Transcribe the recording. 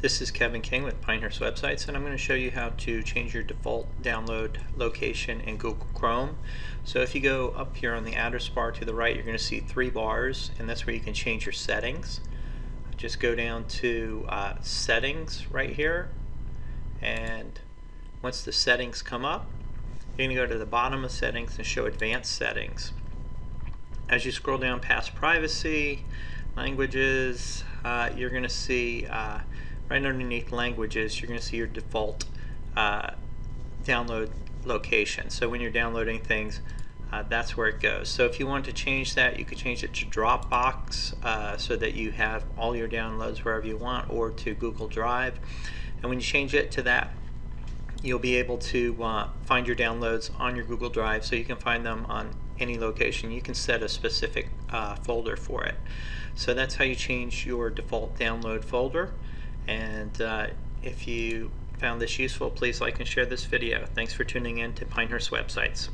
This is Kevin King with Pinehurst Websites and I'm going to show you how to change your default download location in Google Chrome. So if you go up here on the address bar to the right you're going to see three bars and that's where you can change your settings. Just go down to uh, settings right here and once the settings come up you're going to go to the bottom of settings and show advanced settings. As you scroll down past privacy, languages, uh, you're going to see uh, right underneath languages, you're going to see your default uh, download location. So when you're downloading things, uh, that's where it goes. So if you want to change that, you could change it to Dropbox uh, so that you have all your downloads wherever you want, or to Google Drive. And when you change it to that, you'll be able to uh, find your downloads on your Google Drive so you can find them on any location. You can set a specific uh, folder for it. So that's how you change your default download folder. And uh, if you found this useful, please like and share this video. Thanks for tuning in to Pinehurst Websites.